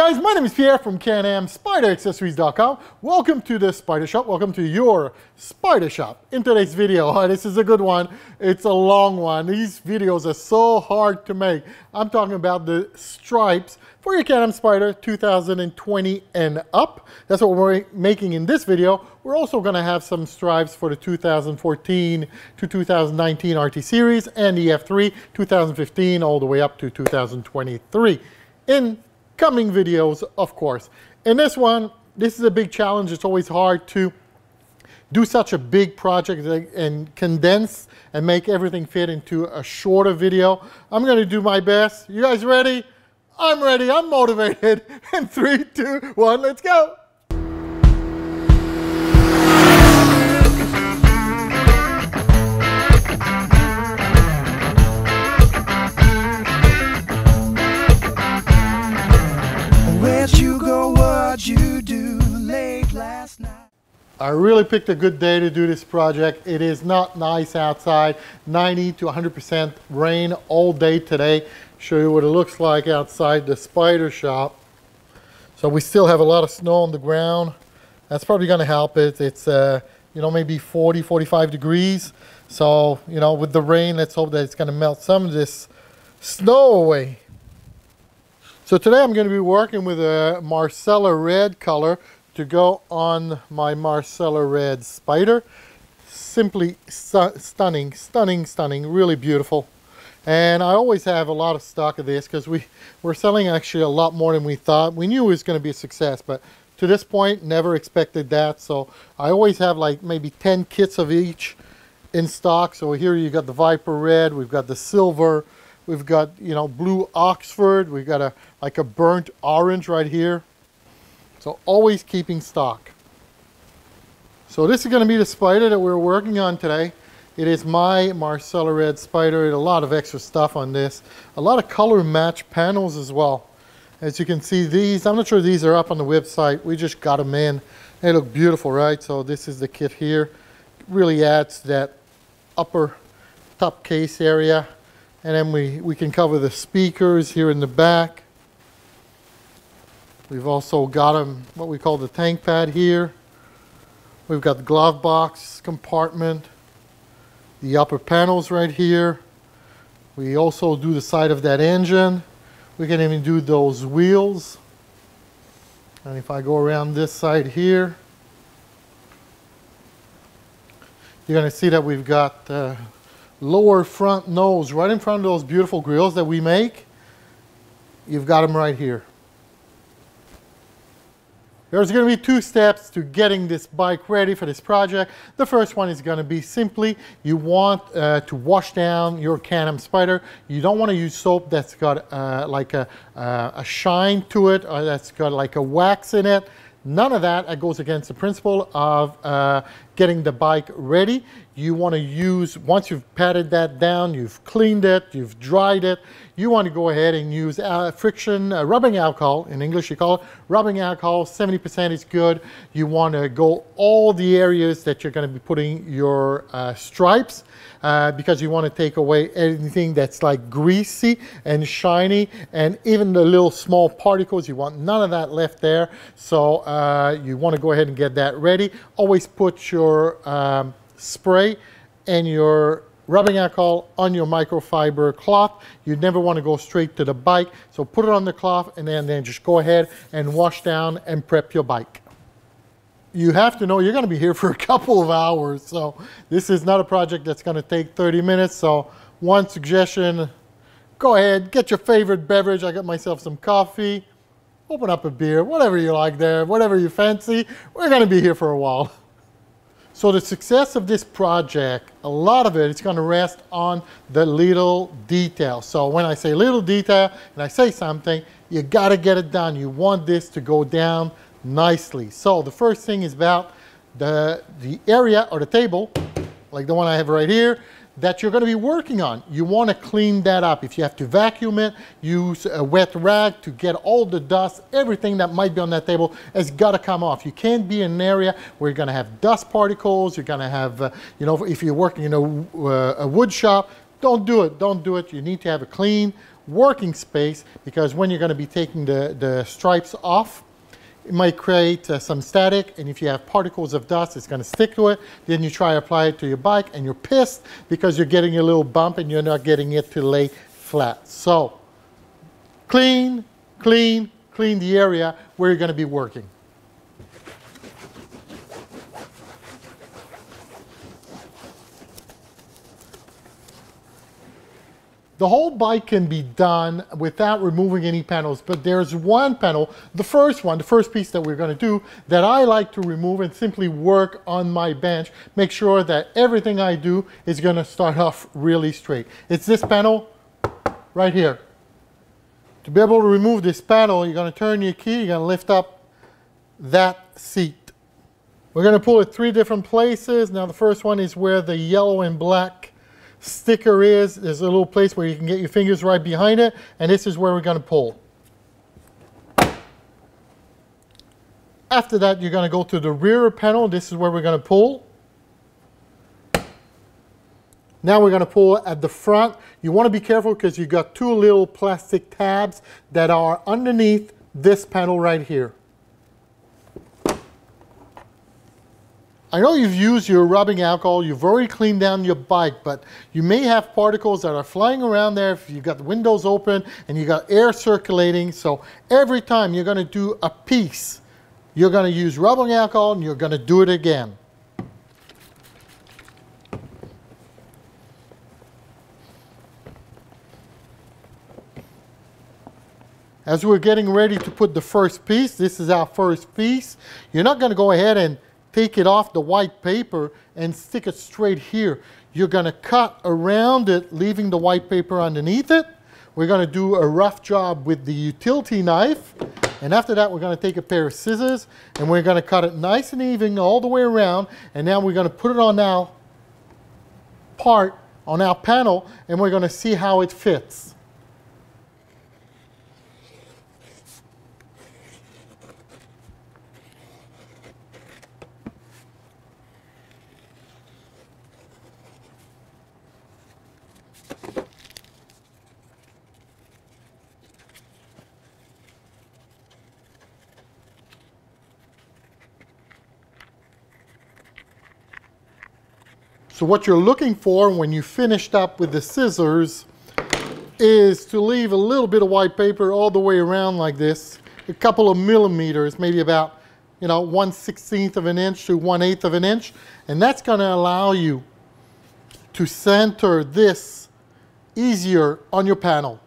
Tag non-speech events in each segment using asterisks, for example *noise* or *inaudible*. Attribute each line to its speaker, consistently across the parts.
Speaker 1: guys, my name is Pierre from Can-Am SpyderAccessories.com. Welcome to the Spyder Shop. Welcome to your Spyder Shop. In today's video, *laughs* oh, this is a good one. It's a long one. These videos are so hard to make. I'm talking about the stripes for your Can-Am Spyder 2020 and up. That's what we're making in this video. We're also going to have some stripes for the 2014 to 2019 RT Series and the F3 2015 all the way up to 2023. In coming videos, of course. In this one, this is a big challenge. It's always hard to do such a big project and condense and make everything fit into a shorter video. I'm to do my best. You guys ready? I'm ready. I'm motivated. *laughs* In three, two, one, let's go. I really picked a good day to do this project. It is not nice outside, 90 to 100% rain all day today. Show you what it looks like outside the Spyder Shop. So we still have a lot of snow on the ground. That's probably gonna help it. It's, uh, you know, maybe 40, 45 degrees. So, you know, with the rain, let's hope that it's gonna melt some of this snow away. So today I'm gonna be working with a Marsala red color to go on my Marsala Red Spyder. Simply stunning, stunning, stunning, really beautiful. And I always have a lot of stock of this because we, we're selling actually a lot more than we thought. We knew it was going to be a success, but to this point, never expected that. So I always have like maybe 10 kits of each in stock. So here you got the Viper Red, we've got the Silver, we've got, you know, Blue Oxford, we've got a like a burnt orange right here. So always keeping stock. So this is going to be the spider that we're working on today. It is my Marsala Red Spyder. A lot of extra stuff on this. A lot of color match panels as well. As you can see these, I'm not sure these are up on the website. We just got them in. They look beautiful, right? So this is the kit here. Really adds that upper top case area. And then we, we can cover the speakers here in the back. We've also got them, what we call the tank pad here. We've got the glove box compartment, the upper panels right here. We also do the side of that engine. We can even do those wheels. And if I go around this side here, you're going to see that we've got the lower front nose right in front of those beautiful grills that we make. You've got them right here. There's going to be two steps to getting this bike ready for this project. The first one is going to be simply you want uh, to wash down your Can-Am Spyder. You don't want to use soap that's got uh, like a, uh, a shine to it or that's got like a wax in it. None of that, that goes against the principle of uh, getting the bike ready. You want to use, once you've patted that down, you've cleaned it, you've dried it, you want to go ahead and use uh, friction uh, rubbing alcohol. In English, you call it rubbing alcohol. 70% is good. You want to go all the areas that you're going to be putting your uh, stripes uh, because you want to take away anything that's like greasy and shiny and even the little small particles. You want none of that left there. So uh, you want to go ahead and get that ready. Always put your your um, spray and your rubbing alcohol on your microfiber cloth. You never want to go straight to the bike. So put it on the cloth and then, then just go ahead and wash down and prep your bike. You have to know you're going to be here for a couple of hours. So this is not a project that's going to take 30 minutes. So one suggestion, go ahead, get your favorite beverage. I got myself some coffee. Open up a beer, whatever you like there, whatever you fancy. We're going to be here for a while. *laughs* So the success of this project, a lot of it is going to rest on the little detail. So when I say little detail and I say something, you got to get it done. You want this to go down nicely. So the first thing is about the, the area or the table, like the one I have right here that you're going to be working on. You want to clean that up. If you have to vacuum it, use a wet rag to get all the dust, everything that might be on that table has got to come off. You can't be in an area where you're going to have dust particles. You're going to have, uh, you know, if you're working in a, uh, a wood shop, don't do it. Don't do it. You need to have a clean, working space because when you're going to be taking the, the stripes off, it might create uh, some static and if you have particles of dust it's going to stick to it. Then you try to apply it to your bike and you're pissed because you're getting a little bump and you're not getting it to lay flat. So clean clean clean the area where you're going to be working The whole bike can be done without removing any panels, but there's one panel, the first one, the first piece that we're going to do, that I like to remove and simply work on my bench, make sure that everything I do is going to start off really straight. It's this panel right here. To be able to remove this panel, you're going to turn your key, you're to lift up that seat. We're going to pull it three different places. Now the first one is where the yellow and black sticker is. There's a little place where you can get your fingers right behind it, and this is where we're going to pull. After that, you're going to go to the rear panel. This is where we're going to pull. Now we're going to pull at the front. You want to be careful because you've got two little plastic tabs that are underneath this panel right here. I know you've used your rubbing alcohol, you've already cleaned down your bike, but you may have particles that are flying around there if you've got the windows open and you got air circulating. So every time you're going to do a piece, you're going to use rubbing alcohol and you're going to do it again. As we're getting ready to put the first piece, this is our first piece, you're not going to go ahead and take it off the white paper and stick it straight here. You're going to cut around it, leaving the white paper underneath it. We're going to do a rough job with the utility knife. And after that, we're going to take a pair of scissors and we're going to cut it nice and even all the way around. And now we're going to put it on our part, on our panel, and we're going to see how it fits. So what you're looking for when you finished up with the scissors is to leave a little bit of white paper all the way around like this, a couple of millimeters, maybe about, you know, 1 16th of an inch to 1 8th of an inch. And that's going to allow you to center this easier on your panel.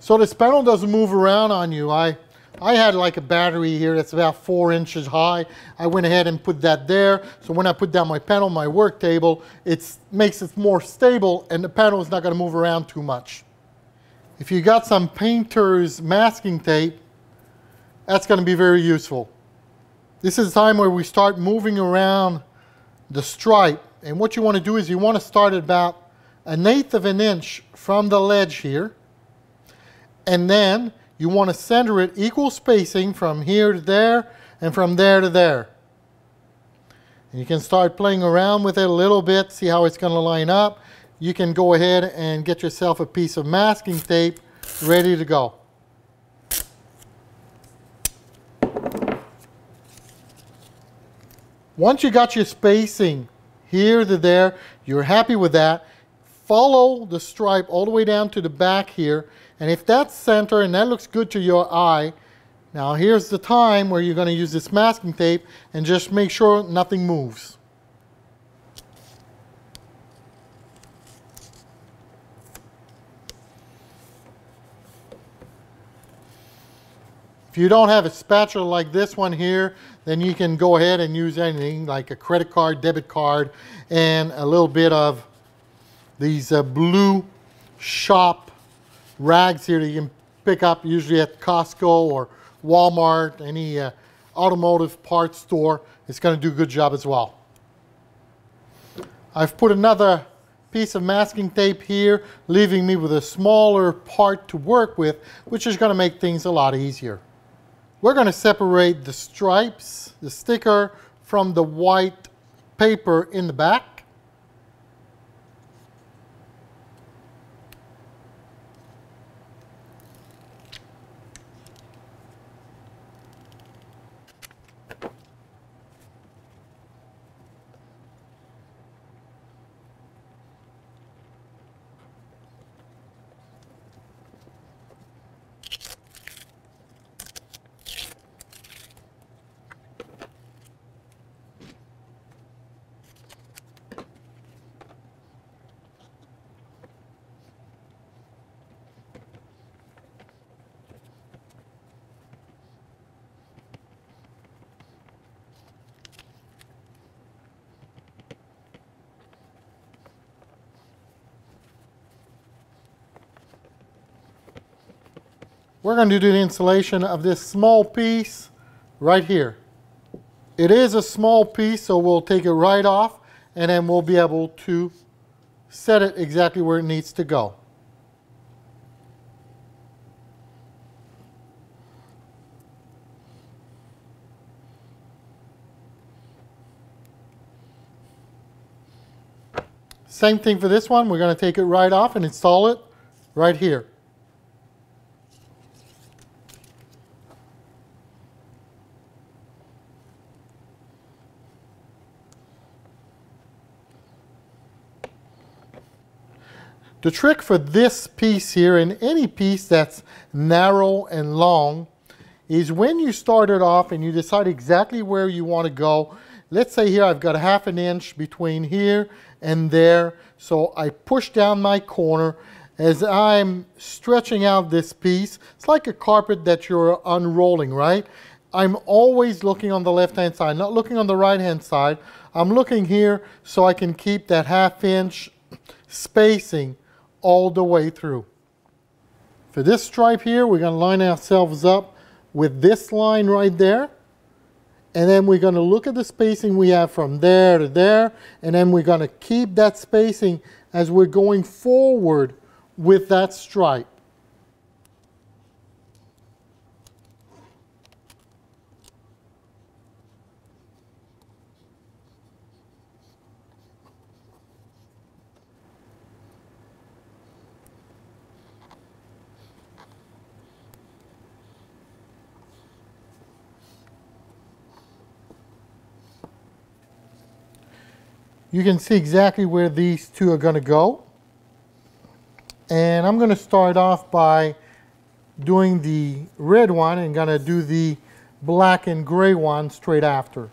Speaker 1: So this panel doesn't move around on you. I I had like a battery here that's about four inches high. I went ahead and put that there. So when I put down my panel, my work table, it makes it more stable and the panel is not gonna move around too much. If you got some painter's masking tape, that's gonna be very useful. This is the time where we start moving around the stripe. And what you wanna do is you wanna start at about an eighth of an inch from the ledge here. And then you want to center it equal spacing from here to there and from there to there. And you can start playing around with it a little bit, see how it's going to line up. You can go ahead and get yourself a piece of masking tape ready to go. Once you got your spacing here to there, you're happy with that, follow the stripe all the way down to the back here and if that's center and that looks good to your eye, now here's the time where you're going to use this masking tape and just make sure nothing moves. If you don't have a spatula like this one here, then you can go ahead and use anything like a credit card, debit card, and a little bit of these uh, blue shop rags here that you can pick up usually at Costco or Walmart, any uh, automotive parts store. It's going to do a good job as well. I've put another piece of masking tape here, leaving me with a smaller part to work with, which is going to make things a lot easier. We're going to separate the stripes, the sticker, from the white paper in the back. We're going to do the installation of this small piece right here. It is a small piece, so we'll take it right off and then we'll be able to set it exactly where it needs to go. Same thing for this one. We're going to take it right off and install it right here. The trick for this piece here and any piece that's narrow and long is when you start it off and you decide exactly where you want to go. Let's say here I've got a half an inch between here and there. So I push down my corner as I'm stretching out this piece. It's like a carpet that you're unrolling, right? I'm always looking on the left hand side, not looking on the right hand side. I'm looking here so I can keep that half inch spacing all the way through. For this stripe here, we're going to line ourselves up with this line right there. And then we're going to look at the spacing we have from there to there. And then we're going to keep that spacing as we're going forward with that stripe. You can see exactly where these two are going to go. And I'm going to start off by doing the red one and going to do the black and gray one straight after.